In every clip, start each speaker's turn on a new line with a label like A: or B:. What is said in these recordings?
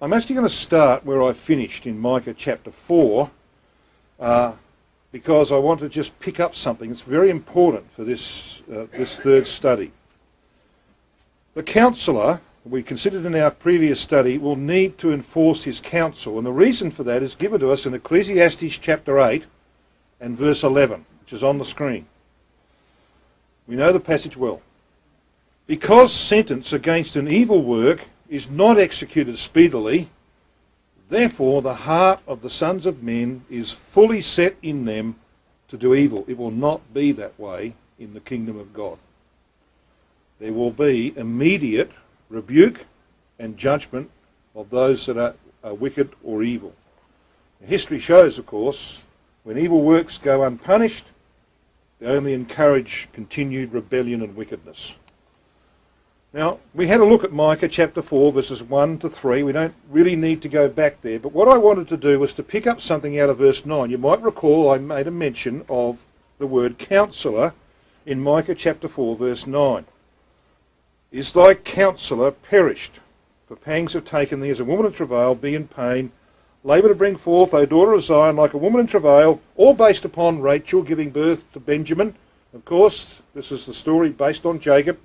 A: I'm actually going to start where I finished in Micah chapter 4 uh, because I want to just pick up something that's very important for this, uh, this third study. The counsellor, we considered in our previous study, will need to enforce his counsel, and the reason for that is given to us in Ecclesiastes chapter 8 and verse 11, which is on the screen. We know the passage well. Because sentence against an evil work is not executed speedily, therefore the heart of the sons of men is fully set in them to do evil. It will not be that way in the kingdom of God. There will be immediate rebuke and judgment of those that are, are wicked or evil. History shows, of course, when evil works go unpunished, they only encourage continued rebellion and wickedness. Now, we had a look at Micah chapter 4, verses 1 to 3. We don't really need to go back there, but what I wanted to do was to pick up something out of verse 9. You might recall I made a mention of the word counselor in Micah chapter 4, verse 9. Is thy counselor perished? For pangs have taken thee as a woman in travail, be in pain. Labour to bring forth, O daughter of Zion, like a woman in travail, all based upon Rachel giving birth to Benjamin. Of course, this is the story based on Jacob.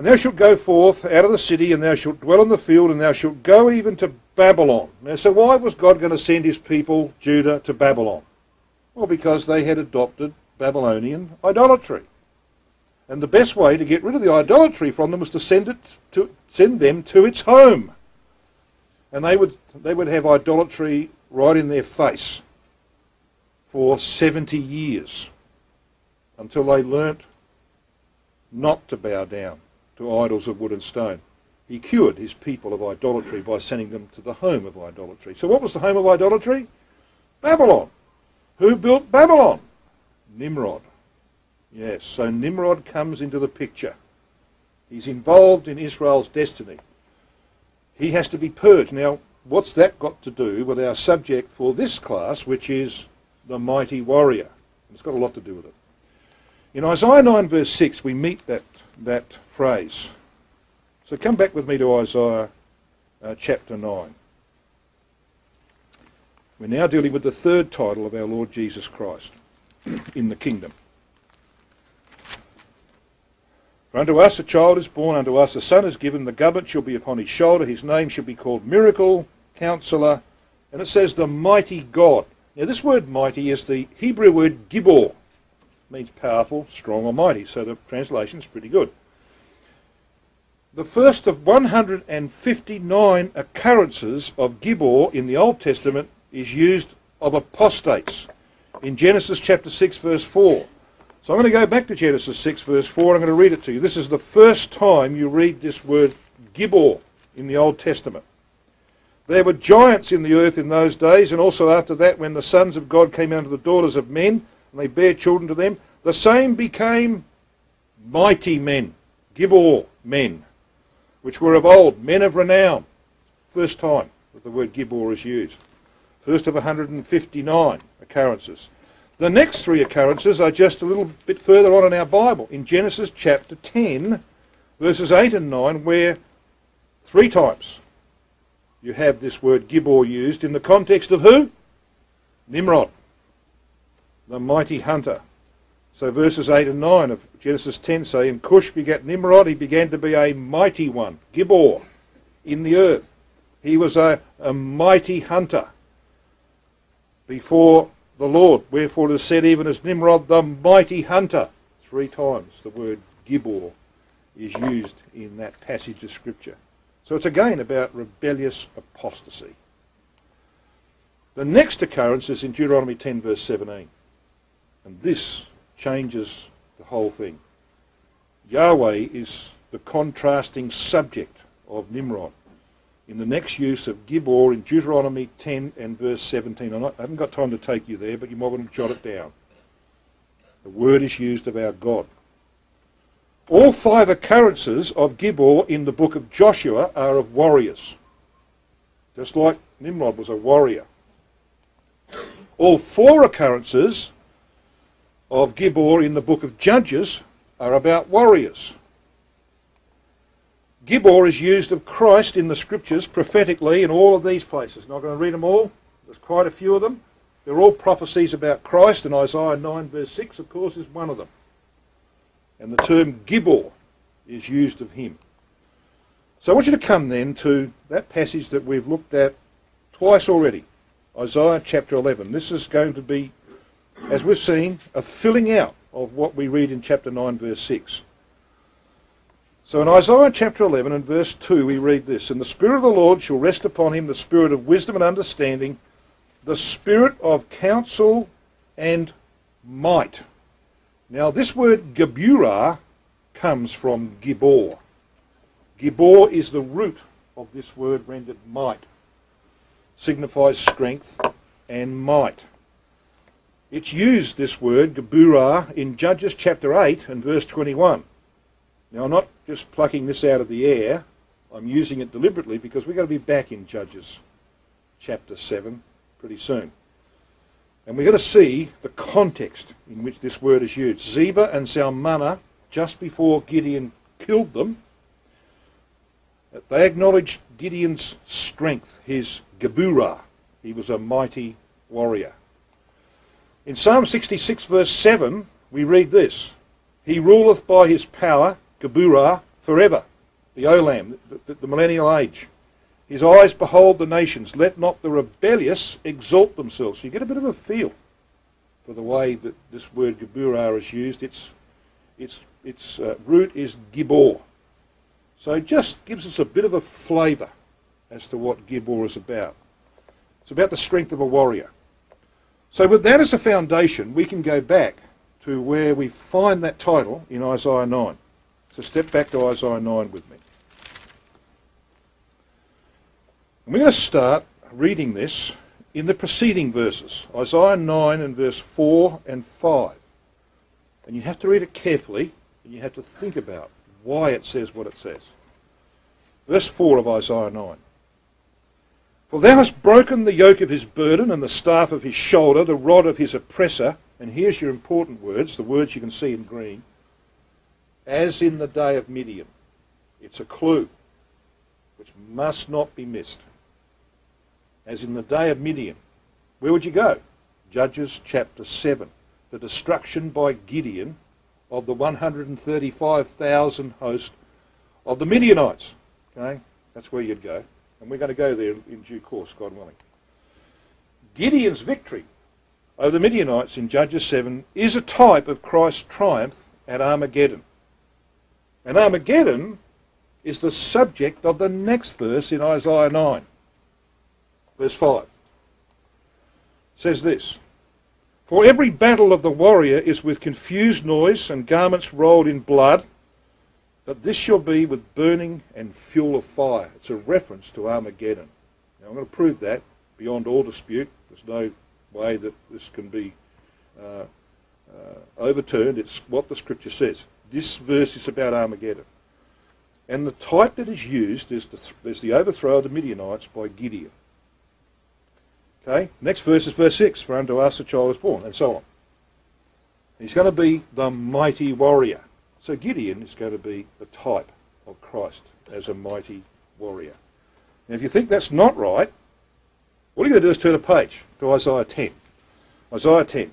A: And thou shalt go forth out of the city, and thou shalt dwell in the field, and thou shalt go even to Babylon. Now, so why was God going to send his people, Judah, to Babylon? Well, because they had adopted Babylonian idolatry. And the best way to get rid of the idolatry from them was to send it to send them to its home. And they would they would have idolatry right in their face for 70 years until they learnt not to bow down to idols of wood and stone. He cured his people of idolatry by sending them to the home of idolatry. So what was the home of idolatry? Babylon. Who built Babylon? Nimrod. Yes, so Nimrod comes into the picture. He's involved in Israel's destiny. He has to be purged. Now, what's that got to do with our subject for this class, which is the mighty warrior? It's got a lot to do with it. In Isaiah 9, verse 6, we meet that, that phrase. So come back with me to Isaiah uh, chapter 9. We're now dealing with the third title of our Lord Jesus Christ in the kingdom. For unto us a child is born, unto us a son is given, the government shall be upon his shoulder, his name shall be called Miracle, Counselor, and it says the mighty God. Now this word mighty is the Hebrew word gibor. Means powerful, strong or mighty, so the translation is pretty good the first of 159 occurrences of Gibor in the Old Testament is used of apostates in Genesis chapter 6 verse 4. So I'm going to go back to Genesis 6 verse 4 I'm going to read it to you. This is the first time you read this word Gibor in the Old Testament. There were giants in the earth in those days, and also after that, when the sons of God came unto the daughters of men, and they bare children to them, the same became mighty men, Gibor men which were of old, men of renown. First time that the word Gibor is used. First of 159 occurrences. The next three occurrences are just a little bit further on in our Bible, in Genesis chapter 10, verses 8 and 9, where three times you have this word Gibor used in the context of who? Nimrod, the mighty hunter. So verses 8 and 9 of Genesis 10 say, And Cush begat Nimrod, he began to be a mighty one, Gibor, in the earth. He was a, a mighty hunter before the Lord. Wherefore it is said, even as Nimrod the mighty hunter. Three times the word Gibor is used in that passage of Scripture. So it's again about rebellious apostasy. The next occurrence is in Deuteronomy 10 verse 17. And this changes the whole thing. Yahweh is the contrasting subject of Nimrod. In the next use of Gibor in Deuteronomy 10 and verse 17. Not, I haven't got time to take you there, but you might want to jot it down. The word is used of our God. All five occurrences of Gibor in the book of Joshua are of warriors. Just like Nimrod was a warrior. All four occurrences of Gibor in the book of Judges are about warriors. Gibor is used of Christ in the scriptures prophetically in all of these places. Not going to read them all. There's quite a few of them. They're all prophecies about Christ, and Isaiah 9 verse 6, of course, is one of them. And the term Gibor is used of him. So I want you to come then to that passage that we've looked at twice already. Isaiah chapter 11. This is going to be, as we've seen, a filling out of what we read in chapter 9 verse 6. So in Isaiah chapter 11 and verse 2 we read this, And the Spirit of the Lord shall rest upon him, the Spirit of wisdom and understanding, the Spirit of counsel and might. Now this word Geburah comes from Gibor. Gibor is the root of this word rendered might. Signifies strength and might. It's used, this word, Geburah, in Judges chapter 8 and verse 21. Now, I'm not just plucking this out of the air. I'm using it deliberately because we're going to be back in Judges chapter 7 pretty soon. And we're going to see the context in which this word is used. Zebah and Zalmunna, just before Gideon killed them, they acknowledged Gideon's strength, his Geburah. He was a mighty warrior. In Psalm 66, verse 7, we read this He ruleth by his power, Geburah, forever, the Olam, the, the millennial age. His eyes behold the nations. Let not the rebellious exalt themselves. So you get a bit of a feel for the way that this word Geburah is used. Its, its, its uh, root is Gibor. So it just gives us a bit of a flavour as to what Gibor is about. It's about the strength of a warrior. So with that as a foundation, we can go back to where we find that title in Isaiah 9. So step back to Isaiah 9 with me. And we're going to start reading this in the preceding verses, Isaiah 9 and verse 4 and 5. And you have to read it carefully, and you have to think about why it says what it says. Verse 4 of Isaiah 9. For thou hast broken the yoke of his burden and the staff of his shoulder, the rod of his oppressor. And here's your important words, the words you can see in green. As in the day of Midian. It's a clue which must not be missed. As in the day of Midian. Where would you go? Judges chapter 7. The destruction by Gideon of the 135,000 host of the Midianites. Okay? That's where you'd go. And we're going to go there in due course, God willing. Gideon's victory over the Midianites in Judges 7 is a type of Christ's triumph at Armageddon. And Armageddon is the subject of the next verse in Isaiah 9. Verse 5 says this For every battle of the warrior is with confused noise and garments rolled in blood but this shall be with burning and fuel of fire. It's a reference to Armageddon. Now I'm going to prove that beyond all dispute. There's no way that this can be uh, uh, overturned. It's what the scripture says. This verse is about Armageddon. And the type that is used is the, is the overthrow of the Midianites by Gideon. Okay, next verse is verse 6. For unto us a child is born, and so on. He's going to be the mighty warrior. So Gideon is going to be the type of Christ as a mighty warrior. Now, if you think that's not right, what you're going to do is turn a page to Isaiah 10. Isaiah 10,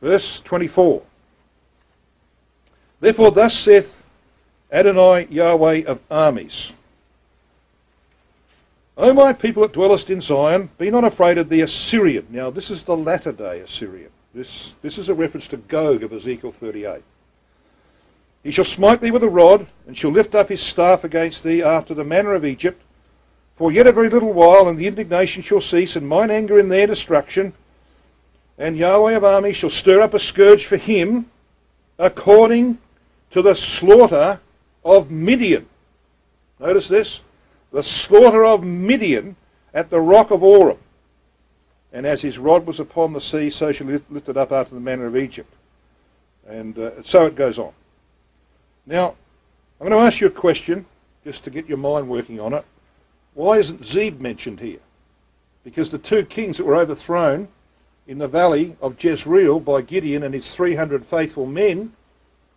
A: verse 24. Therefore, thus saith Adonai Yahweh of armies. O my people that dwellest in Zion, be not afraid of the Assyrian. Now, this is the latter day Assyrian. This, this is a reference to Gog of Ezekiel 38. He shall smite thee with a rod, and shall lift up his staff against thee after the manner of Egypt. For yet a very little while, and the indignation shall cease, and mine anger in their destruction. And Yahweh of armies shall stir up a scourge for him, according to the slaughter of Midian. Notice this the slaughter of Midian at the rock of Oreb. And as his rod was upon the sea, so shall he lift it up after the manner of Egypt. And uh, so it goes on. Now, I'm going to ask you a question, just to get your mind working on it. Why isn't Zeb mentioned here? Because the two kings that were overthrown in the valley of Jezreel by Gideon and his 300 faithful men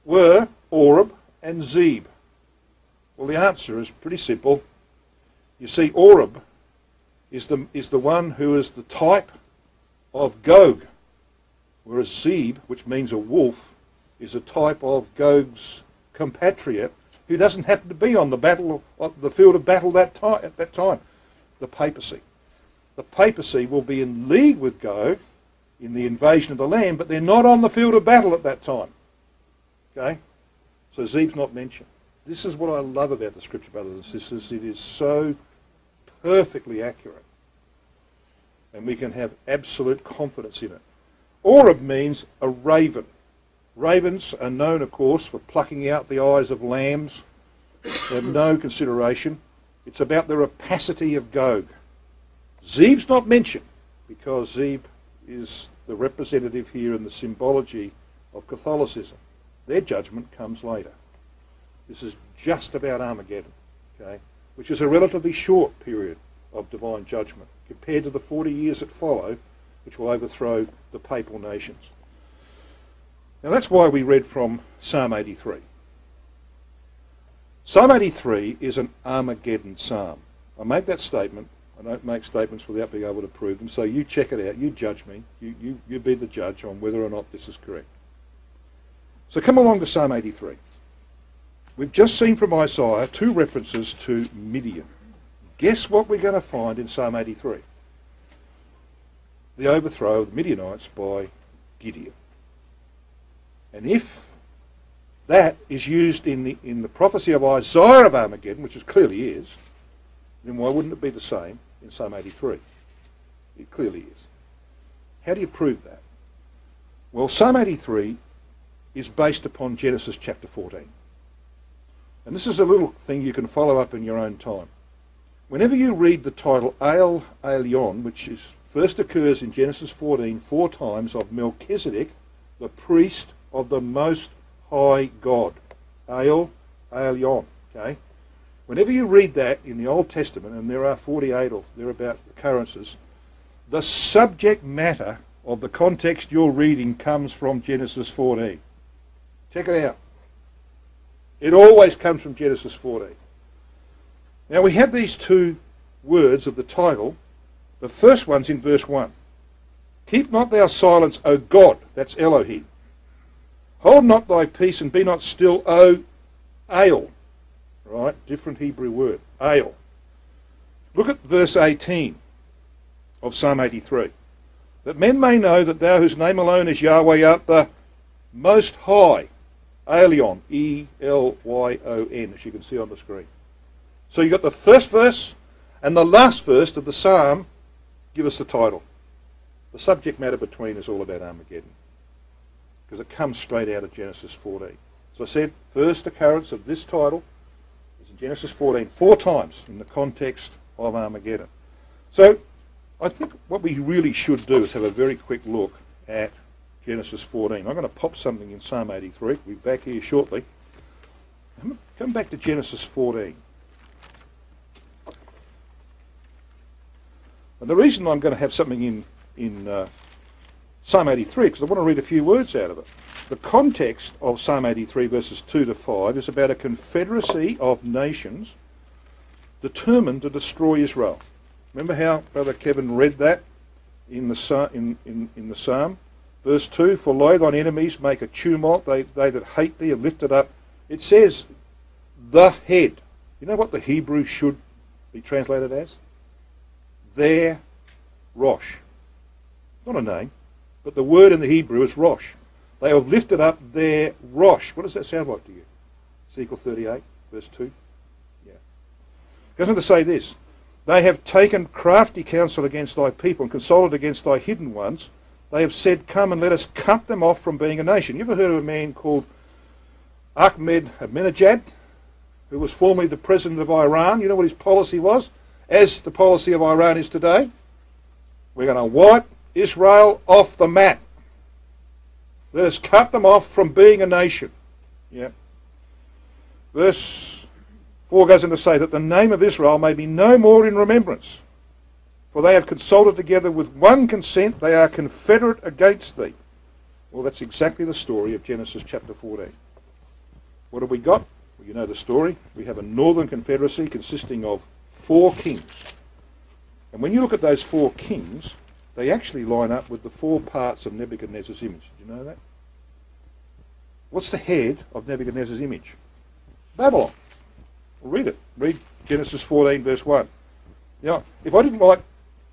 A: were Oreb and Zeb. Well, the answer is pretty simple. You see, Oreb is the, is the one who is the type of Gog, whereas Zeb, which means a wolf, is a type of Gog's compatriot who doesn't happen to be on the battle the field of battle that time, at that time, the papacy. The papacy will be in league with Gog in the invasion of the land, but they're not on the field of battle at that time. Okay? So Zeb's not mentioned. This is what I love about the scripture, brothers and sisters. It is so perfectly accurate. And we can have absolute confidence in it. Oreb means a raven. Ravens are known, of course, for plucking out the eyes of lambs. They have no consideration. It's about the rapacity of Gog. Zeb's not mentioned because Zeb is the representative here in the symbology of Catholicism. Their judgment comes later. This is just about Armageddon, okay, which is a relatively short period of divine judgment compared to the 40 years that follow, which will overthrow the papal nations. Now that's why we read from Psalm 83. Psalm 83 is an Armageddon psalm. I make that statement. I don't make statements without being able to prove them. So you check it out. You judge me. You, you, you be the judge on whether or not this is correct. So come along to Psalm 83. We've just seen from Isaiah two references to Midian. Guess what we're going to find in Psalm 83? The overthrow of the Midianites by Gideon. And if that is used in the, in the prophecy of Isaiah of Armageddon, which it clearly is, then why wouldn't it be the same in Psalm 83? It clearly is. How do you prove that? Well, Psalm 83 is based upon Genesis chapter 14. And this is a little thing you can follow up in your own time. Whenever you read the title El Elyon, which is, first occurs in Genesis 14 four times of Melchizedek, the priest of the Most High God. El Elyon. Okay? Whenever you read that in the Old Testament, and there are 48 or thereabout occurrences, the subject matter of the context you're reading comes from Genesis 14. Check it out. It always comes from Genesis 14. Now we have these two words of the title. The first one's in verse 1. Keep not thou silence, O God. That's Elohim. Hold not thy peace and be not still, O Ale. Right? Different Hebrew word. Ale. Look at verse 18 of Psalm 83. That men may know that thou whose name alone is Yahweh art the most high. Elyon. E-L-Y-O-N, as you can see on the screen. So you've got the first verse and the last verse of the psalm give us the title. The subject matter between is all about Armageddon because it comes straight out of Genesis 14. So I said, first occurrence of this title is in Genesis 14, four times in the context of Armageddon. So I think what we really should do is have a very quick look at Genesis 14. I'm going to pop something in Psalm 83. We'll be back here shortly. Come back to Genesis 14. And the reason I'm going to have something in, in uh, Psalm 83, because I want to read a few words out of it. The context of Psalm 83, verses 2 to 5, is about a confederacy of nations determined to destroy Israel. Remember how Brother Kevin read that in the, in, in, in the Psalm? Verse 2 For lo, thine enemies make a tumult, they, they that hate thee have lifted up. It says, the head. You know what the Hebrew should be translated as? Their Rosh. Not a name. But the word in the Hebrew is Rosh. They have lifted up their Rosh. What does that sound like to you? Ezekiel 38, verse 2. Yeah. It goes on to say this. They have taken crafty counsel against thy people and consulted against thy hidden ones. They have said, Come and let us cut them off from being a nation. You ever heard of a man called Ahmed Ahmadinejad, who was formerly the president of Iran? You know what his policy was? As the policy of Iran is today? We're going to wipe Israel off the map. Let us cut them off from being a nation. Yeah. Verse 4 goes on to say that the name of Israel may be no more in remembrance. For they have consulted together with one consent, they are confederate against thee. Well, that's exactly the story of Genesis chapter 14. What have we got? Well, you know the story. We have a northern confederacy consisting of four kings. And when you look at those four kings, they actually line up with the four parts of Nebuchadnezzar's image. Did you know that? What's the head of Nebuchadnezzar's image? Babylon. Read it. Read Genesis 14, verse 1. Now, if I didn't like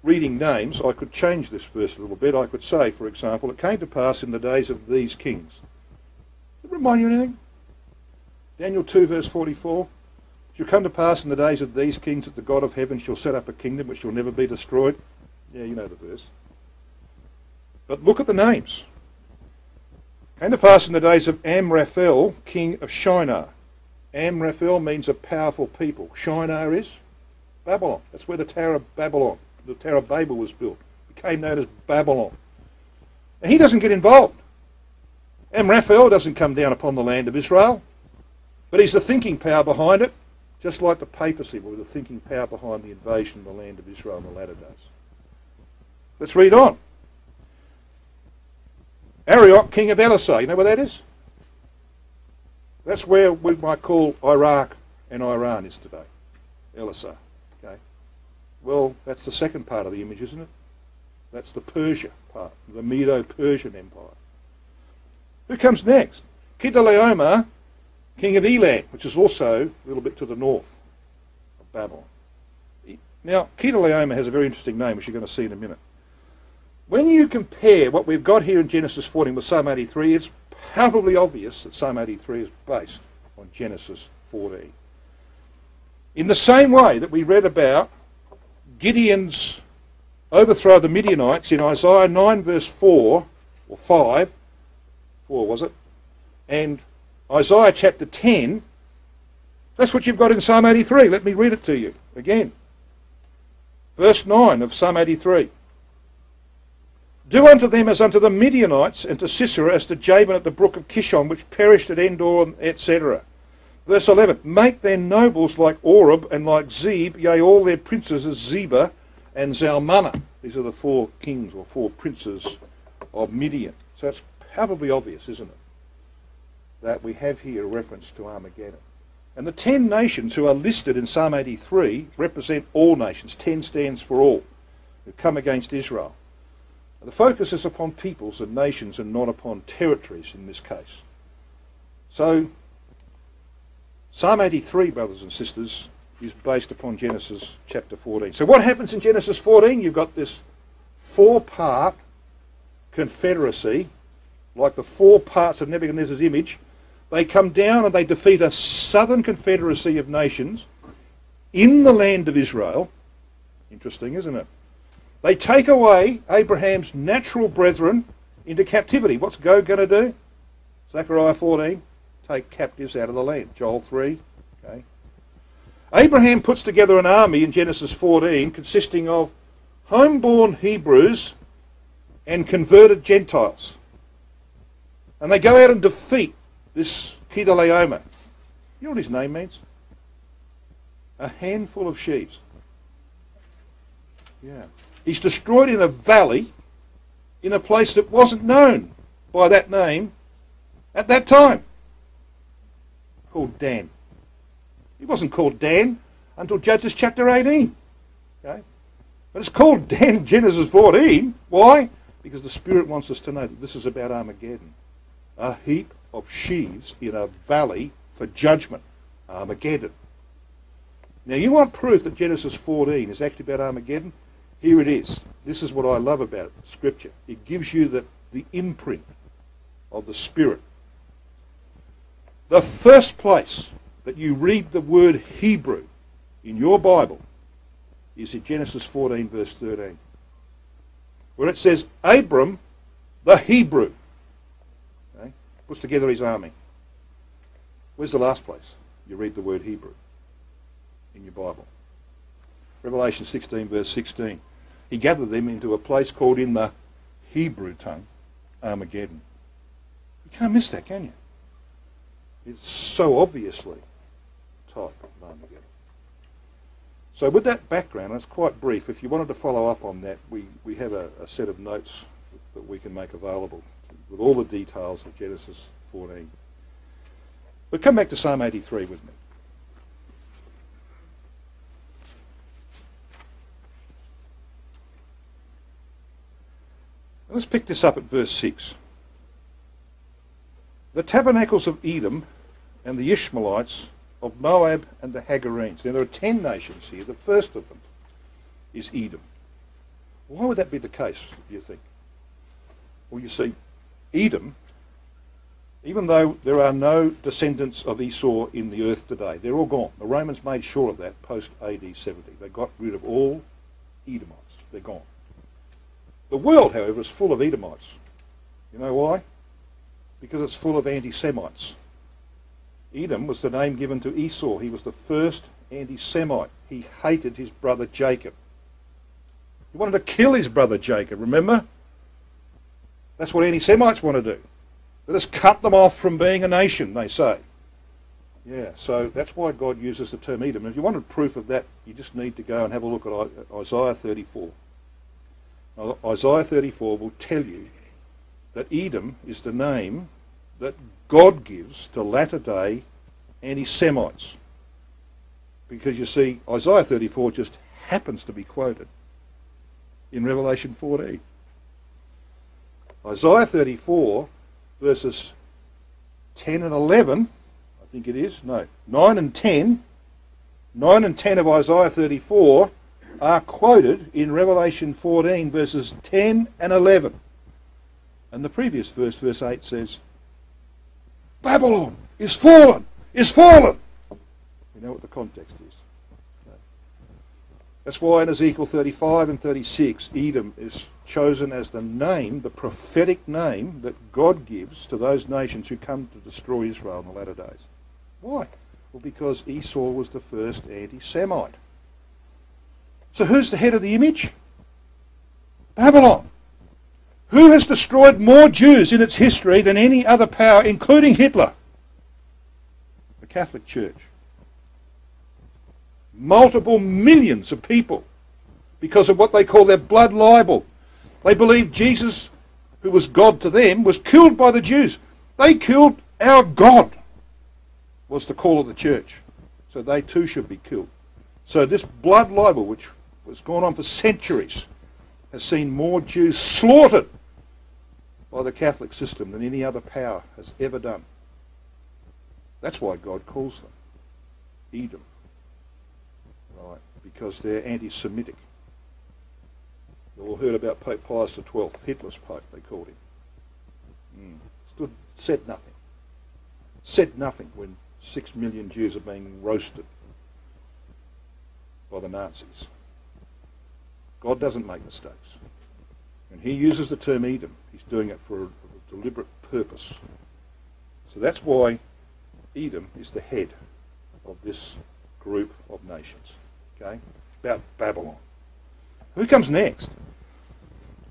A: reading names, I could change this verse a little bit. I could say, for example, it came to pass in the days of these kings. Does it remind you anything? Daniel 2, verse 44. It shall come to pass in the days of these kings that the God of heaven shall set up a kingdom which shall never be destroyed. Yeah, you know the verse. But look at the names. Came to pass in the days of Amraphel, king of Shinar. Amraphel means a powerful people. Shinar is Babylon. That's where the Tower of Babylon, the Tower of Babel was built. Became known as Babylon. And he doesn't get involved. Amraphel doesn't come down upon the land of Israel, but he's the thinking power behind it, just like the papacy were the thinking power behind the invasion of the land of Israel in the latter days. Let's read on. Arioch, king of Ellasar. You know where that is? That's where we might call Iraq and Iran is today. Ellasar. Okay. Well, that's the second part of the image, isn't it? That's the Persia part, the Medo-Persian Empire. Who comes next? Chedorlaomer, king of Elam, which is also a little bit to the north of Babylon. Now, Chedorlaomer has a very interesting name, which you're going to see in a minute. When you compare what we've got here in Genesis 14 with Psalm 83, it's probably obvious that Psalm 83 is based on Genesis 14. In the same way that we read about Gideon's overthrow of the Midianites in Isaiah 9 verse 4 or 5, 4 was it, and Isaiah chapter 10, that's what you've got in Psalm 83. Let me read it to you again. Verse 9 of Psalm 83. Do unto them as unto the Midianites, and to Sisera as to Jabin at the brook of Kishon, which perished at Endor, etc. Verse 11 Make their nobles like Oreb and like Zeb, yea, all their princes as Zebah and Zalmunna. These are the four kings or four princes of Midian. So it's probably obvious, isn't it? That we have here a reference to Armageddon. And the ten nations who are listed in Psalm 83 represent all nations. Ten stands for all who come against Israel. The focus is upon peoples and nations and not upon territories in this case. So, Psalm 83, brothers and sisters, is based upon Genesis chapter 14. So what happens in Genesis 14? You've got this four-part confederacy, like the four parts of Nebuchadnezzar's image. They come down and they defeat a southern confederacy of nations in the land of Israel. Interesting, isn't it? They take away Abraham's natural brethren into captivity. What's Gog going to do? Zechariah 14, take captives out of the land. Joel 3, okay. Abraham puts together an army in Genesis 14 consisting of homeborn Hebrews and converted Gentiles. And they go out and defeat this Chedorlaomer. You know what his name means? A handful of sheaves. Yeah. He's destroyed in a valley in a place that wasn't known by that name at that time. Called Dan. He wasn't called Dan until Judges chapter 18. Okay? But it's called Dan Genesis 14. Why? Because the Spirit wants us to know that this is about Armageddon. A heap of sheaves in a valley for judgment. Armageddon. Now you want proof that Genesis 14 is actually about Armageddon? Here it is. This is what I love about Scripture. It gives you the, the imprint of the Spirit. The first place that you read the word Hebrew in your Bible is in Genesis 14, verse 13, where it says, Abram, the Hebrew, okay, puts together his army. Where's the last place you read the word Hebrew in your Bible? Revelation 16, verse 16 he gathered them into a place called in the Hebrew tongue Armageddon. You can't miss that, can you? It's so obviously type of Armageddon. So with that background, it's quite brief. If you wanted to follow up on that, we, we have a, a set of notes that we can make available with all the details of Genesis 14. But come back to Psalm 83 with me. Let's pick this up at verse 6. The tabernacles of Edom and the Ishmaelites of Moab and the Hagarenes. Now there are ten nations here. The first of them is Edom. Why would that be the case, do you think? Well, you see, Edom, even though there are no descendants of Esau in the earth today, they're all gone. The Romans made sure of that post AD 70. They got rid of all Edomites. They're gone. The world, however, is full of Edomites. You know why? Because it's full of anti-Semites. Edom was the name given to Esau. He was the first anti-Semite. He hated his brother Jacob. He wanted to kill his brother Jacob, remember? That's what anti-Semites want to do. Let us cut them off from being a nation, they say. Yeah, so that's why God uses the term Edom. If you wanted proof of that, you just need to go and have a look at Isaiah 34. Now, Isaiah 34 will tell you that Edom is the name that God gives to latter day anti Semites. Because you see, Isaiah 34 just happens to be quoted in Revelation 14. Isaiah 34, verses 10 and 11, I think it is, no, 9 and 10, 9 and 10 of Isaiah 34 are quoted in Revelation 14, verses 10 and 11. And the previous verse, verse 8, says, Babylon is fallen, is fallen. You know what the context is. That's why in Ezekiel 35 and 36, Edom is chosen as the name, the prophetic name that God gives to those nations who come to destroy Israel in the latter days. Why? Well, because Esau was the first anti Semite. So who's the head of the image? Babylon. Who has destroyed more Jews in its history than any other power, including Hitler? The Catholic Church. Multiple millions of people because of what they call their blood libel. They believe Jesus, who was God to them, was killed by the Jews. They killed our God, was the call of the church. So they too should be killed. So this blood libel, which was going on for centuries, has seen more Jews slaughtered by the Catholic system than any other power has ever done. That's why God calls them Edom. Right, because they're anti-Semitic. You all heard about Pope Pius XII, Hitler's Pope, they called him. Mm. Stood, said nothing. Said nothing when six million Jews are being roasted by the Nazis. God doesn't make mistakes. And he uses the term Edom. He's doing it for a, a deliberate purpose. So that's why Edom is the head of this group of nations. Okay? About Babylon. Who comes next?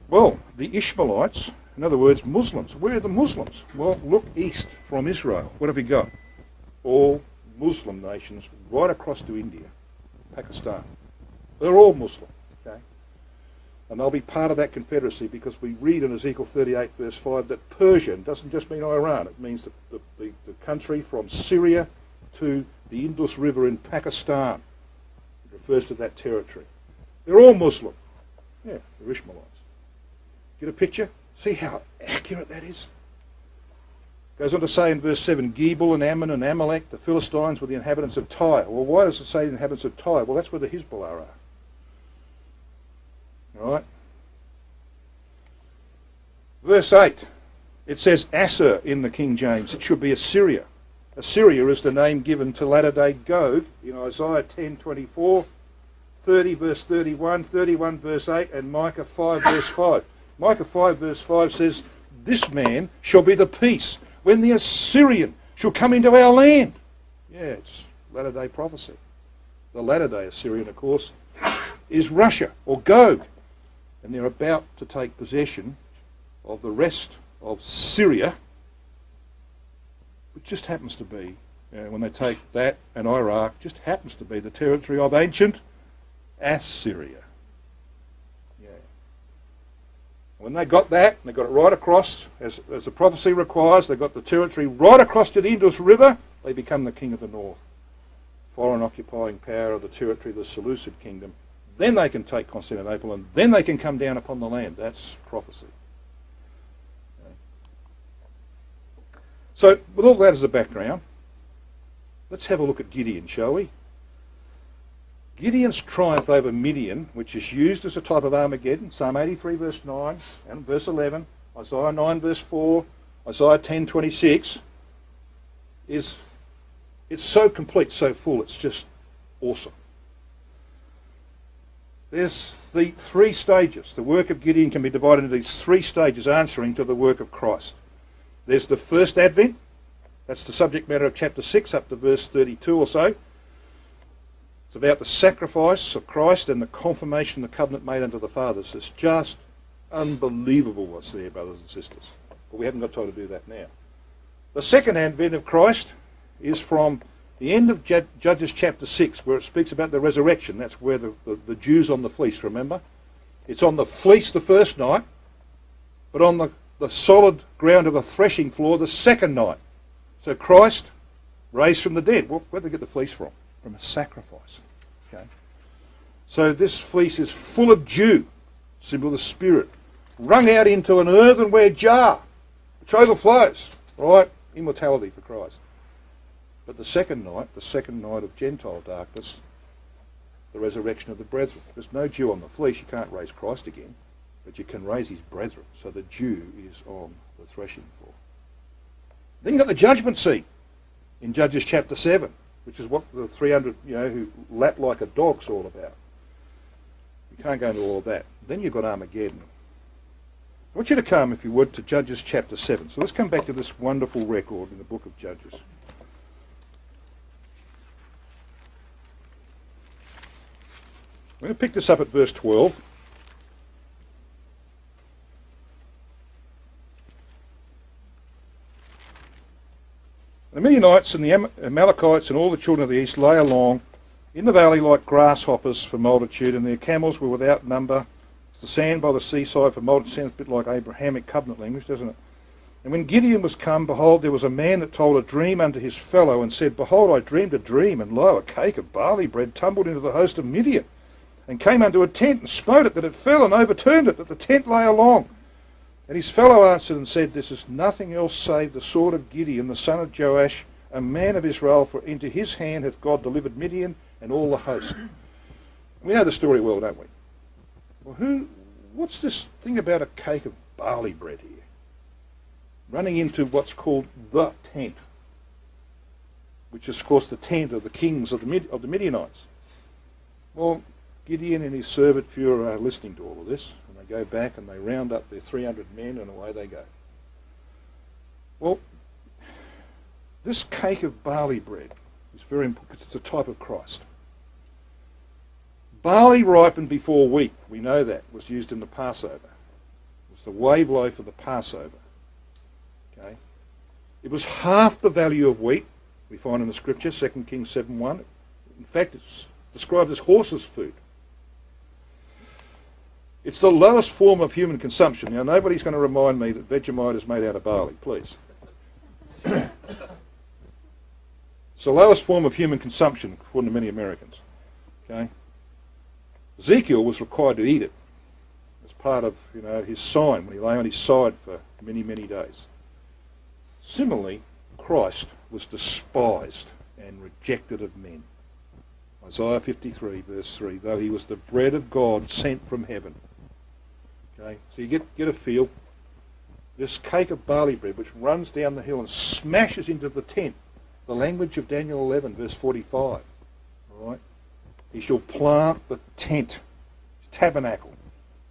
A: Well, the Ishmaelites, in other words, Muslims. Where are the Muslims? Well, look east from Israel. What have we got? All Muslim nations right across to India, Pakistan. They're all Muslim. And they'll be part of that confederacy because we read in Ezekiel 38, verse 5, that Persian doesn't just mean Iran. It means the, the, the, the country from Syria to the Indus River in Pakistan. It refers to that territory. They're all Muslim. Yeah, they're Ishmaelites. Get a picture? See how accurate that is? Goes on to say in verse 7, Gebal and Ammon and Amalek, the Philistines, were the inhabitants of Tyre. Well, why does it say the inhabitants of Tyre? Well, that's where the Hezbollah are. Right? Verse 8, it says Assur in the King James. It should be Assyria. Assyria is the name given to latter-day Gog in Isaiah 10:24, 30 verse 31, 31 verse 8, and Micah 5 verse 5. Micah 5 verse 5 says, This man shall be the peace when the Assyrian shall come into our land. Yeah, it's latter-day prophecy. The latter-day Assyrian, of course, is Russia or Gog and they're about to take possession of the rest of Syria, which just happens to be, when they take that and Iraq, just happens to be the territory of ancient Assyria. Yeah. When they got that, they got it right across, as, as the prophecy requires, they got the territory right across to the Indus River, they become the king of the north, foreign occupying power of the territory of the Seleucid kingdom. Then they can take Constantinople and then they can come down upon the land. That's prophecy. So, with all that as a background, let's have a look at Gideon, shall we? Gideon's triumph over Midian, which is used as a type of Armageddon, Psalm 83 verse 9 and verse 11, Isaiah 9 verse 4, Isaiah 10 26, is it's so complete, so full, it's just awesome. There's the three stages. The work of Gideon can be divided into these three stages answering to the work of Christ. There's the first advent. That's the subject matter of chapter 6 up to verse 32 or so. It's about the sacrifice of Christ and the confirmation of the covenant made unto the fathers. It's just unbelievable what's there, brothers and sisters. But we haven't got time to do that now. The second advent of Christ is from the end of Judges chapter 6, where it speaks about the resurrection. That's where the, the, the dew's on the fleece, remember? It's on the fleece the first night, but on the the solid ground of a threshing floor the second night. So Christ raised from the dead. Well, where did they get the fleece from? From a sacrifice. Okay. So this fleece is full of dew, symbol of the Spirit, wrung out into an earthenware jar, which overflows. Right? Immortality for Christ. But the second night, the second night of Gentile darkness, the resurrection of the brethren. There's no dew on the fleece. You can't raise Christ again but you can raise his brethren. So the dew is on the threshing floor. Then you've got the judgment seat in Judges chapter 7, which is what the 300, you know, who lap like a dog's all about. You can't go into all that. Then you've got Armageddon. I want you to come, if you would, to Judges chapter 7. So let's come back to this wonderful record in the book of Judges. I'm going to pick this up at verse 12. The Midianites and the Amalekites and all the children of the east lay along in the valley like grasshoppers for multitude, and their camels were without number. It's the sand by the seaside for multitude sounds a bit like Abrahamic covenant language, doesn't it? And when Gideon was come, behold, there was a man that told a dream unto his fellow, and said, Behold, I dreamed a dream, and lo, a cake of barley bread tumbled into the host of Midian, and came unto a tent, and smote it, that it fell, and overturned it, that the tent lay along. And his fellow answered and said, This is nothing else save the sword of Gideon, the son of Joash, a man of Israel, for into his hand hath God delivered Midian and all the host. We know the story well, don't we? Well, who? What's this thing about a cake of barley bread here? Running into what's called the tent, which is, of course, the tent of the kings of the, Mid- of the Midianites. Well, Gideon and his servant Phurah are listening to all of this. And they go back and they round up their 300 men and away they go. Well, this cake of barley bread is very important because it's a type of Christ. Barley ripened before wheat, we know that, was used in the Passover. It was the wave loaf of the Passover. Okay? It was half the value of wheat, we find in the scripture, 2 Kings 7.1. In fact, it's described as horses' food. It's the lowest form of human consumption. Now, nobody's going to remind me that Vegemite is made out of barley, please. it's the lowest form of human consumption, according to many Americans. Okay? Ezekiel was required to eat it as part of you know, his sign when he lay on his side for many, many days. Similarly, Christ was despised and rejected of men. Isaiah 53, verse 3, though he was the bread of God sent from heaven. Okay, so you get, get a feel. This cake of barley bread which runs down the hill and smashes into the tent. The language of Daniel 11, verse 45. All right? He shall plant the tent, tabernacle,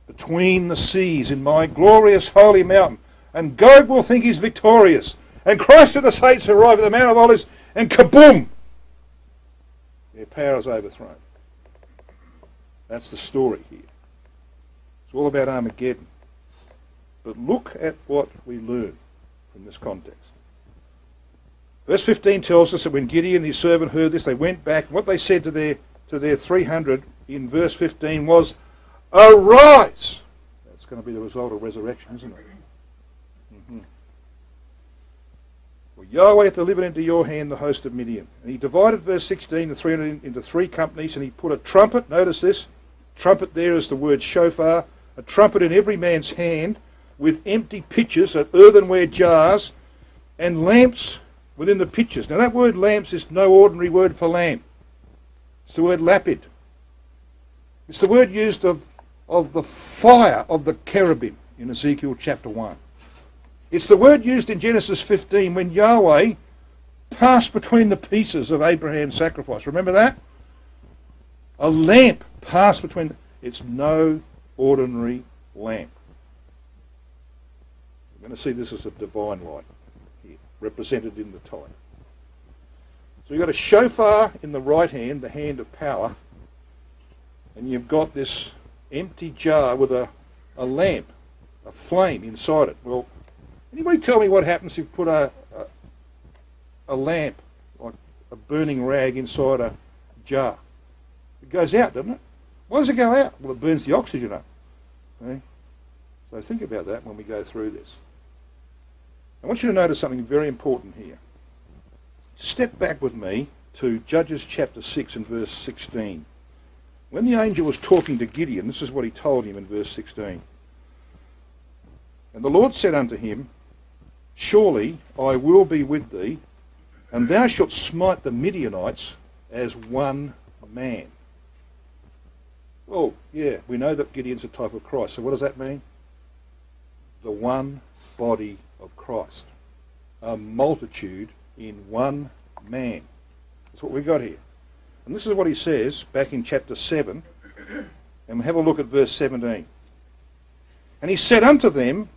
A: between the seas in my glorious holy mountain. And Gog will think he's victorious. And Christ and the saints arrive at the Mount of Olives, and kaboom! Their power is overthrown. That's the story here. It's all about Armageddon. But look at what we learn from this context. Verse 15 tells us that when Gideon and his servant heard this, they went back. What they said to their, to their 300 in verse 15 was, Arise! That's going to be the result of resurrection, isn't it? Mm-hmm. For Yahweh hath delivered into your hand the host of Midian. And he divided verse 16 to 300 into three companies, and he put a trumpet, notice this, trumpet there is the word shofar, a trumpet in every man's hand, with empty pitchers, earthenware jars, and lamps within the pitchers. Now that word lamps is no ordinary word for lamp. It's the word lapid. It's the word used of, of the fire of the cherubim in Ezekiel chapter 1. It's the word used in Genesis 15 when Yahweh passed between the pieces of Abraham's sacrifice. Remember that? A lamp passed between. It's no ordinary lamp. We're going to see this as a divine light here, represented in the type. So you've got a shofar in the right hand, the hand of power, and you've got this empty jar with a, a lamp, a flame inside it. Well, Anybody tell me what happens if you put a, a, a lamp, like a burning rag, inside a jar? It goes out, doesn't it? Why does it go out? Well, it burns the oxygen up. Okay? So think about that when we go through this. I want you to notice something very important here. Step back with me to Judges chapter 6 and verse 16. When the angel was talking to Gideon, this is what he told him in verse 16. And the Lord said unto him, Surely I will be with thee, and thou shalt smite the Midianites as one man. Well, yeah, we know that Gideon's a type of Christ. So what does that mean? The one body of Christ. A multitude in one man. That's what we've got here. And this is what he says back in chapter 7. And we have a look at verse 17. And he said unto them,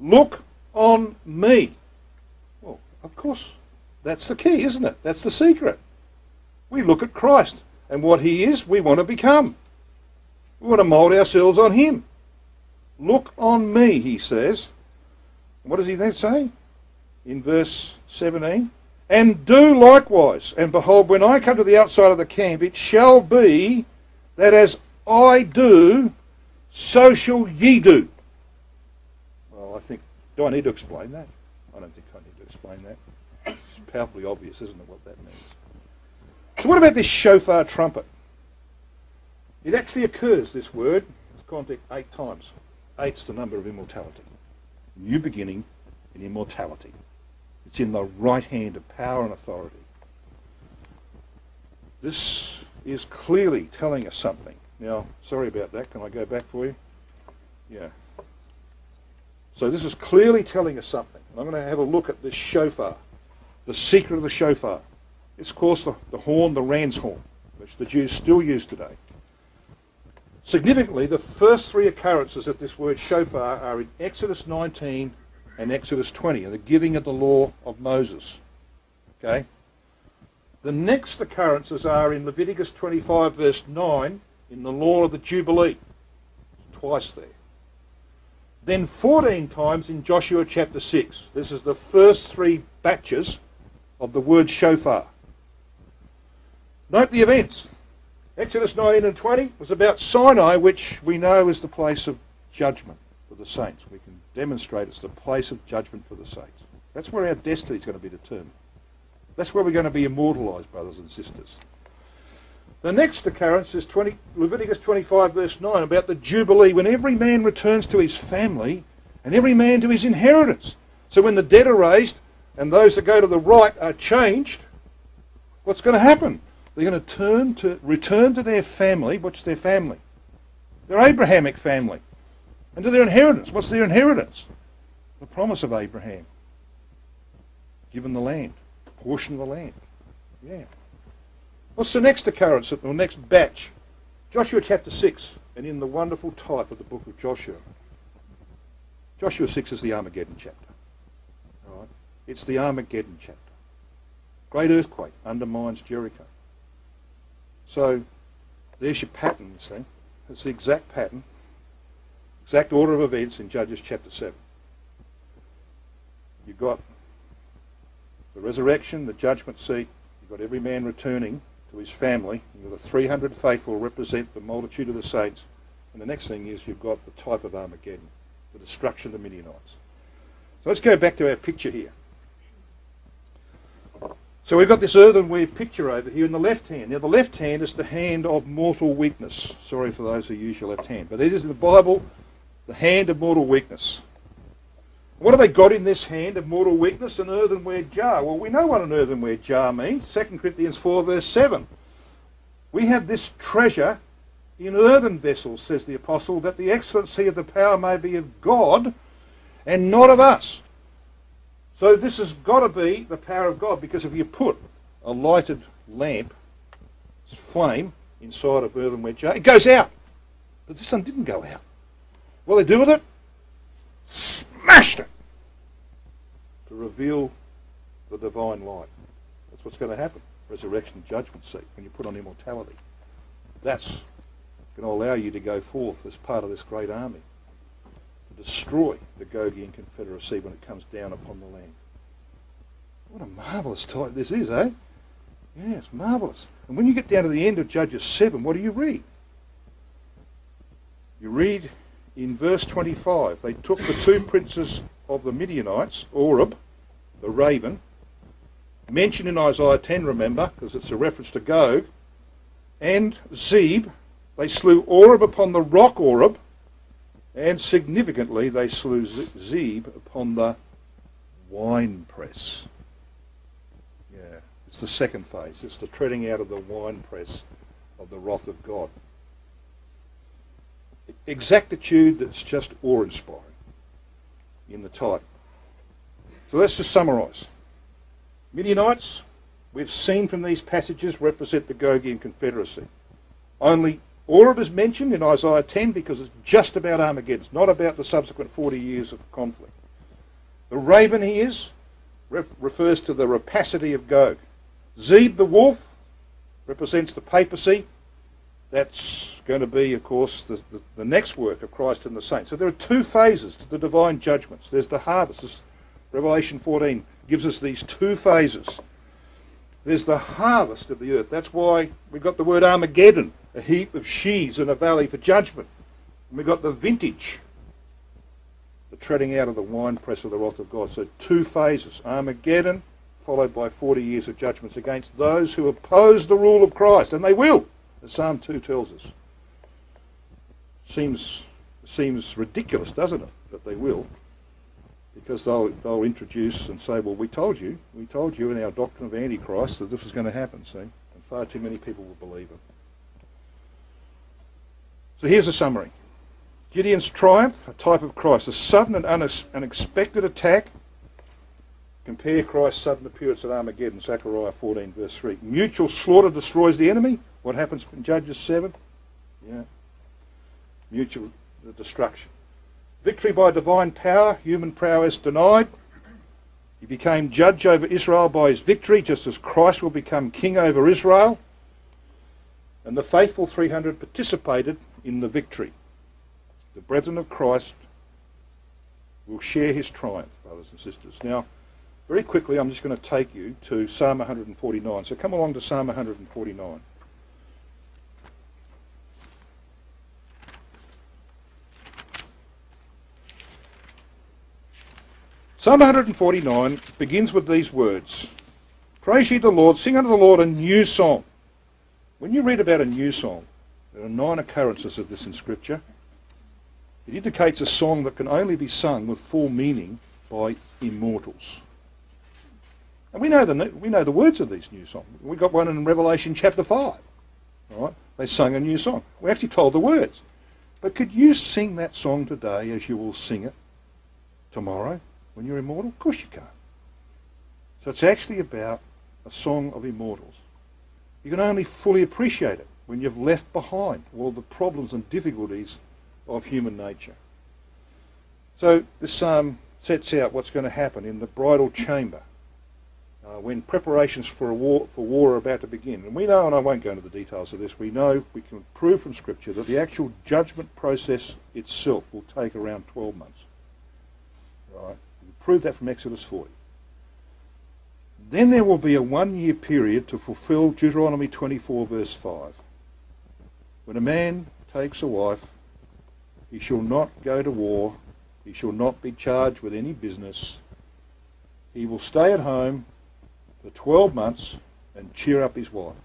A: Look on me. Well, of course, that's the key, isn't it? That's the secret. We look at Christ and what he is, we want to become. We want to mould ourselves on him. Look on me, he says. What does he then say? In verse 17. And do likewise. And behold, when I come to the outside of the camp, it shall be that as I do, so shall ye do. Well, I think do I need to explain that? I don't think I need to explain that. It's powerfully obvious, isn't it, what that means? So what about this shofar trumpet? It actually occurs, this word, it's context eight times. Eight's the number of immortality. New beginning in immortality. It's in the right hand of power and authority. This is clearly telling us something. Now, sorry about that. Can I go back for you? Yeah. So this is clearly telling us something. I'm going to have a look at this shofar, the secret of the shofar. It's, of course, the, the horn, the ram's horn, which the Jews still use today. Significantly, the first three occurrences of this word shofar are in Exodus 19 and Exodus 20, and the giving of the law of Moses. Okay? The next occurrences are in Leviticus 25, verse 9, in the law of the Jubilee. Twice there. Then 14 times in Joshua chapter 6. This is the first three batches of the word shofar. Note the events. Exodus 19 and 20 was about Sinai, which we know is the place of judgment for the saints. We can demonstrate it's the place of judgment for the saints. That's where our destiny is going to be determined. That's where we're going to be immortalised, brothers and sisters. The next occurrence is 20, Leviticus 25, verse 9, about the Jubilee, when every man returns to his family and every man to his inheritance. So when the dead are raised and those that go to the right are changed, what's going to happen? They're going to turn to return to their family. What's their family? Their Abrahamic family. And to their inheritance. What's their inheritance? The promise of Abraham. Given the land, portion of the land. Yeah. What's the next occurrence, or next batch? Joshua chapter 6, and in the wonderful type of the book of Joshua. Joshua 6 is the Armageddon chapter. All right? It's the Armageddon chapter. Great earthquake undermines Jericho. So there's your pattern, you see. It's the exact pattern, exact order of events in Judges chapter 7. You've got the resurrection, the judgment seat, you've got every man returning to his family. You've got the 300 faithful represent the multitude of the saints. And the next thing is you've got the type of Armageddon, the destruction of the Midianites. So let's go back to our picture here. So we've got this earthenware picture over here in the left hand. Now the left hand is the hand of mortal weakness. Sorry for those who use your left hand. But it is in the Bible the hand of mortal weakness. What have they got in this hand of mortal weakness? An earthenware jar. Well, we know what an earthenware jar means. 2 Corinthians 4 verse 7. We have this treasure in earthen vessels, says the apostle, that the excellency of the power may be of God and not of us. So this has got to be the power of God because if you put a lighted lamp, flame, inside a earthenware jar, it goes out. But this one didn't go out. What they do with it? Smashed it to reveal the divine light. That's what's going to happen. Resurrection judgment seat when you put on immortality. That's going to allow you to go forth as part of this great army to destroy the Gogian Confederacy when it comes down upon the land. What a marvellous type this is, eh? Yes, marvellous. And when you get down to the end of Judges 7, what do you read? You read in verse 25, they took the two princes of the Midianites, Oreb, the raven, mentioned in Isaiah 10, remember, because it's a reference to Gog, and Zeb, they slew Oreb upon the rock Oreb, and significantly, they slew Zeb upon the winepress. Yeah, it's the second phase. It's the treading out of the winepress of the wrath of God. Exactitude that's just awe-inspiring in the type. So let's just summarise. Midianites, we've seen from these passages, represent the Gogian Confederacy. Only Oreb is mentioned in Isaiah 10 because it's just about Armageddon. It's not about the subsequent 40 years of conflict. The raven he is re- refers to the rapacity of Gog. Zeb the wolf represents the papacy. That's going to be, of course, the, the, the, next work of Christ and the saints. So there are two phases to the divine judgments. There's the harvest. This Revelation 14 gives us these two phases. There's the harvest of the earth. That's why we've got the word Armageddon a heap of sheaves in a valley for judgment. And we've got the vintage, the treading out of the winepress of the wrath of God. So two phases Armageddon, followed by 40 years of judgments against those who oppose the rule of Christ. And they will, as Psalm 2 tells us. Seems, seems ridiculous, doesn't it, that they will? Because they'll, they'll introduce and say, well, we told you, we told you in our doctrine of Antichrist that this was going to happen, see? And far too many people will believe it. So here's a summary. Gideon's triumph, a type of Christ, a sudden and unexpected attack. Compare Christ's sudden appearance at Armageddon, Zechariah 14, verse 3. Mutual slaughter destroys the enemy. What happens in Judges 7? Yeah. Mutual destruction. Victory by divine power, human prowess denied. He became judge over Israel by his victory, just as Christ will become king over Israel. And the faithful 300 participated in the victory. The brethren of Christ will share his triumph, brothers and sisters. Now, very quickly, I'm just going to take you to Psalm 149. So come along to Psalm 149. Psalm 149 begins with these words Praise ye the Lord, sing unto the Lord a new song. When you read about a new song, there are nine occurrences of this in Scripture. It indicates a song that can only be sung with full meaning by immortals. And we know the, we know the words of these new songs. We got one in Revelation chapter 5. All right? They sung a new song. We actually told the words. But could you sing that song today as you will sing it tomorrow when you're immortal? Of course you can't. So it's actually about a song of immortals. You can only fully appreciate it when you've left behind all the problems and difficulties of human nature. So this psalm sets out what's going to happen in the bridal chamber uh, when preparations for a war for war are about to begin. And we know, and I won't go into the details of this, we know we can prove from Scripture that the actual judgment process itself will take around 12 months. Right? Prove that from Exodus 40. Then there will be a one-year period to fulfill Deuteronomy 24 verse 5. When a man takes a wife, he shall not go to war, he shall not be charged with any business, he will stay at home for 12 months and cheer up his wife.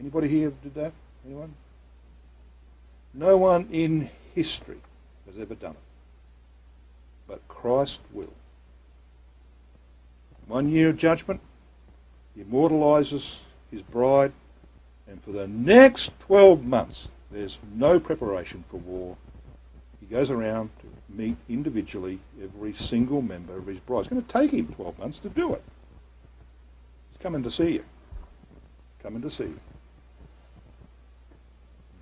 A: Anybody here did that? Anyone? No one in history has ever done it. But Christ will. One year of judgment, he immortalizes his bride, and for the next 12 months, there's no preparation for war. He goes around to meet individually every single member of his bride. It's going to take him 12 months to do it. He's coming to see you. Coming to see you.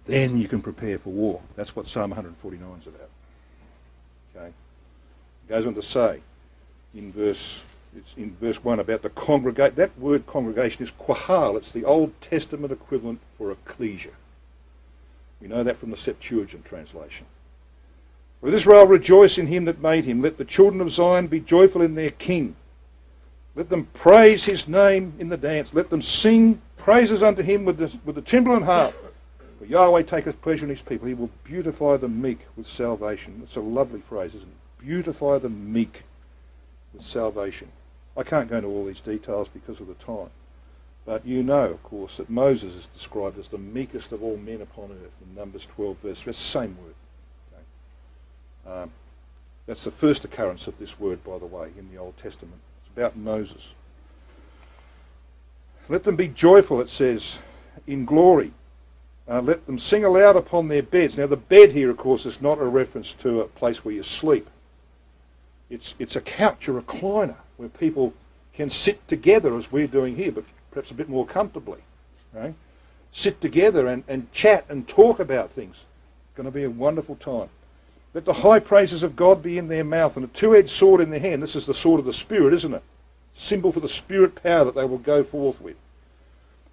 A: Then you can prepare for war. That's what Psalm 149 is about. Okay. It goes on to say in verse it's in verse 1 about the congregate. That word congregation is quahal. It's the Old Testament equivalent for ecclesia. We know that from the Septuagint translation. Let Israel rejoice in him that made him. Let the children of Zion be joyful in their king. Let them praise his name in the dance. Let them sing praises unto him with the, with the timbrel and harp. For Yahweh taketh pleasure in his people. He will beautify the meek with salvation. That's a lovely phrase, isn't it? Beautify the meek with salvation. I can't go into all these details because of the time. But you know, of course, that Moses is described as the meekest of all men upon earth in Numbers 12, verse 3. The same word. Okay? Um, that's the first occurrence of this word, by the way, in the Old Testament. It's about Moses. Let them be joyful, it says, in glory. Uh, let them sing aloud upon their beds. Now, the bed here, of course, is not a reference to a place where you sleep. It's, it's a couch, a recliner, where people can sit together as we're doing here, but perhaps a bit more comfortably. Right? Sit together and, and chat and talk about things. It's going to be a wonderful time. Let the high praises of God be in their mouth and a two-edged sword in their hand. This is the sword of the Spirit, isn't it? Symbol for the Spirit power that they will go forth with.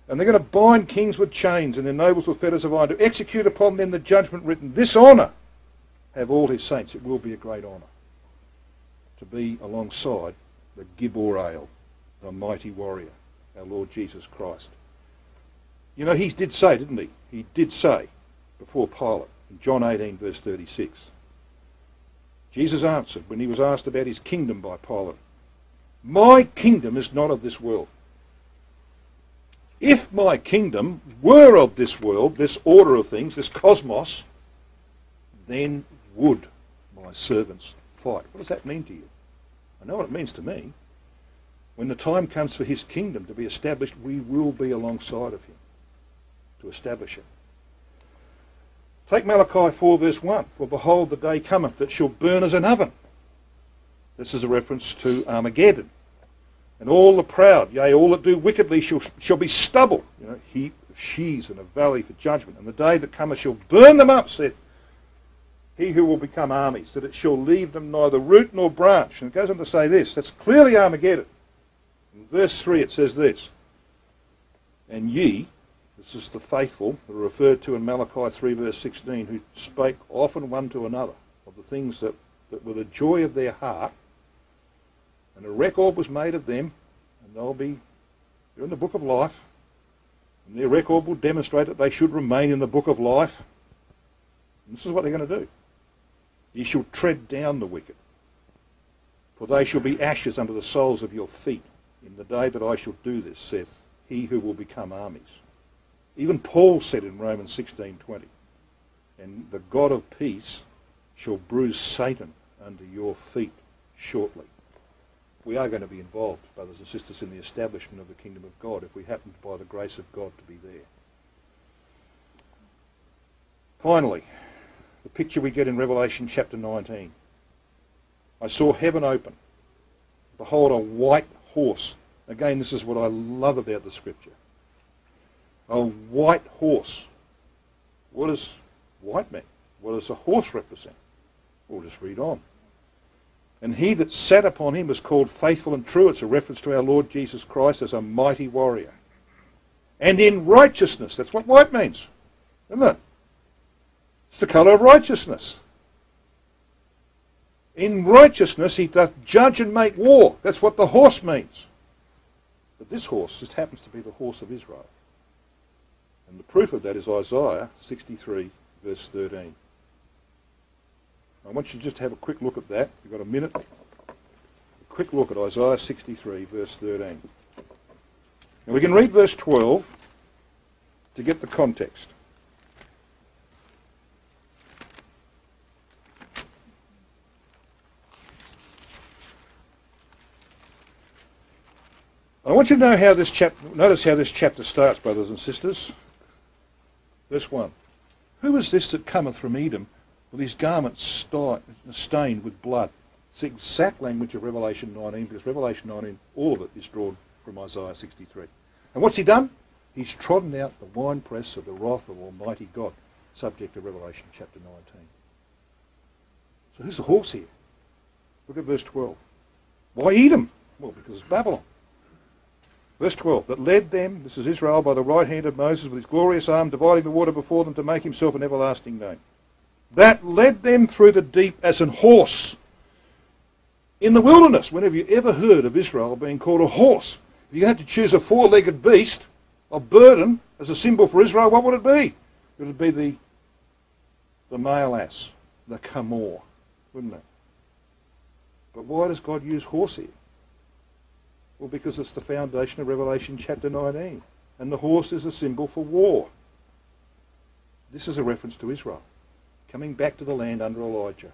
A: And they're going to bind kings with chains and their nobles with fetters of iron to execute upon them the judgment written. This honour have all his saints. It will be a great honour to be alongside the Gibor El, the mighty warrior, our Lord Jesus Christ. You know, he did say, didn't he? He did say before Pilate in John 18, verse 36. Jesus answered when he was asked about his kingdom by Pilate, My kingdom is not of this world. If my kingdom were of this world, this order of things, this cosmos, then would my servants fight. What does that mean to you? I know what it means to me. When the time comes for his kingdom to be established, we will be alongside of him to establish it. Take Malachi 4 verse 1. For behold, the day cometh that shall burn as an oven. This is a reference to Armageddon. And all the proud, yea, all that do wickedly shall, shall be stubble, you know, heap of sheaves in a valley for judgment. And the day that cometh shall burn them up, said he who will become armies, that it shall leave them neither root nor branch. And it goes on to say this. That's clearly Armageddon. In verse 3 it says this. And ye, this is the faithful, that are referred to in Malachi 3 verse 16, who spake often one to another of the things that, that were the joy of their heart, and a record was made of them, and they'll be, they're in the book of life, and their record will demonstrate that they should remain in the book of life. And this is what they're going to do. Ye shall tread down the wicked, for they shall be ashes under the soles of your feet in the day that I shall do this, saith he who will become armies. Even Paul said in Romans 16:20, and the God of peace shall bruise Satan under your feet shortly. We are going to be involved, brothers and sisters, in the establishment of the kingdom of God if we happen, by the grace of God, to be there. Finally, the picture we get in Revelation chapter 19. I saw heaven open. Behold, a white horse. Again, this is what I love about the scripture. A white horse. What does white mean? What does a horse represent? We'll just read on. And he that sat upon him was called faithful and true. It's a reference to our Lord Jesus Christ as a mighty warrior. And in righteousness. That's what white means. Isn't it? It's the colour of righteousness. In righteousness he doth judge and make war. That's what the horse means. But this horse just happens to be the horse of Israel. And the proof of that is Isaiah 63 verse 13. I want you to just have a quick look at that. You've got a minute. A quick look at Isaiah 63 verse 13. And we can read verse 12 to get the context. I want you to know how this chapter, notice how this chapter starts, brothers and sisters. Verse 1. Who is this that cometh from Edom with his garments stained with blood? It's the exact language of Revelation 19, because Revelation 19, all of it is drawn from Isaiah 63. And what's he done? He's trodden out the winepress of the wrath of Almighty God, subject to Revelation chapter 19. So who's the horse here? Look at verse 12. Why Edom? Well, because it's Babylon. Verse 12, that led them, this is Israel, by the right hand of Moses with his glorious arm, dividing the water before them to make himself an everlasting name. That led them through the deep as an horse. In the wilderness, when have you ever heard of Israel being called a horse? If you had to choose a four-legged beast of burden as a symbol for Israel, what would it be? It would be the, the male ass, the chamor, wouldn't it? But why does God use horse here? Well, because it's the foundation of Revelation chapter 19. And the horse is a symbol for war. This is a reference to Israel, coming back to the land under Elijah.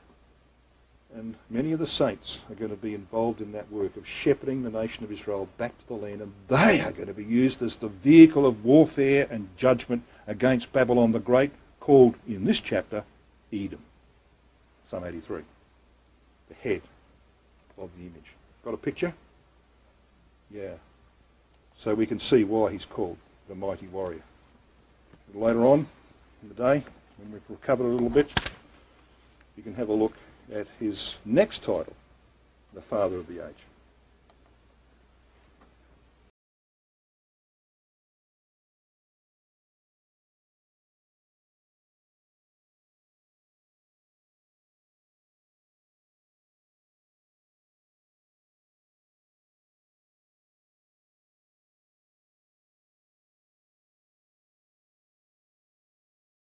A: And many of the saints are going to be involved in that work of shepherding the nation of Israel back to the land, and they are going to be used as the vehicle of warfare and judgment against Babylon the Great, called in this chapter Edom. Psalm 83. The head of the image. Got a picture? Yeah. So we can see why he's called the mighty warrior. Later on in the day, when we've recovered a little bit, you can have a look at his next title, the Father of the Age.